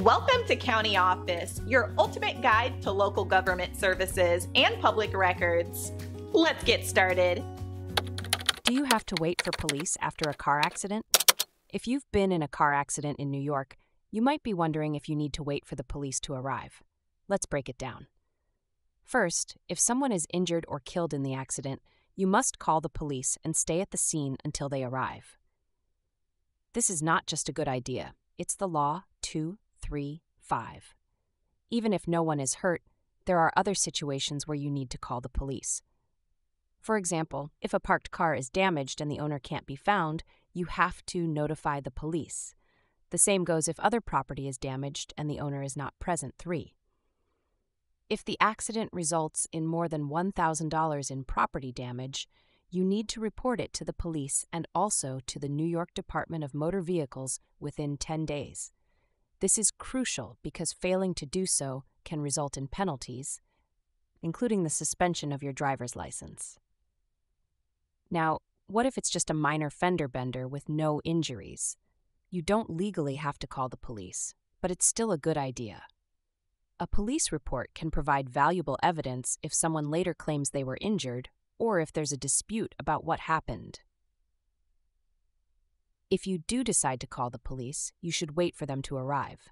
Welcome to County Office, your ultimate guide to local government services and public records. Let's get started. Do you have to wait for police after a car accident? If you've been in a car accident in New York, you might be wondering if you need to wait for the police to arrive. Let's break it down. First, if someone is injured or killed in the accident, you must call the police and stay at the scene until they arrive. This is not just a good idea, it's the law 235. Even if no one is hurt, there are other situations where you need to call the police. For example, if a parked car is damaged and the owner can't be found, you have to notify the police. The same goes if other property is damaged and the owner is not present. 3. If the accident results in more than $1,000 in property damage, you need to report it to the police and also to the New York Department of Motor Vehicles within 10 days. This is crucial because failing to do so can result in penalties, including the suspension of your driver's license. Now, what if it's just a minor fender bender with no injuries? You don't legally have to call the police, but it's still a good idea. A police report can provide valuable evidence if someone later claims they were injured or if there's a dispute about what happened. If you do decide to call the police, you should wait for them to arrive.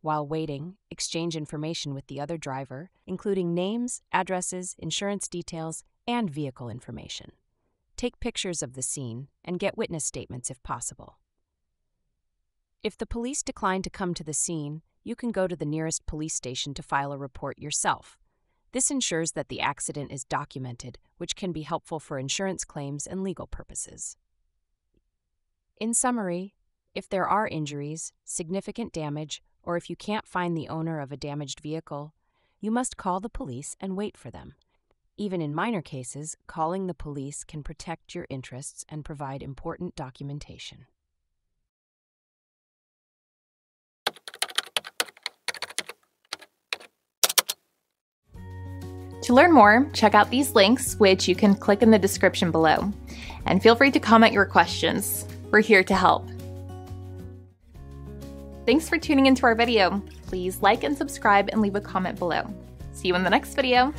While waiting, exchange information with the other driver, including names, addresses, insurance details, and vehicle information. Take pictures of the scene and get witness statements if possible. If the police decline to come to the scene, you can go to the nearest police station to file a report yourself. This ensures that the accident is documented, which can be helpful for insurance claims and legal purposes. In summary, if there are injuries, significant damage, or if you can't find the owner of a damaged vehicle, you must call the police and wait for them. Even in minor cases, calling the police can protect your interests and provide important documentation. To learn more, check out these links, which you can click in the description below. And feel free to comment your questions. We're here to help. Thanks for tuning into our video. Please like and subscribe and leave a comment below. See you in the next video.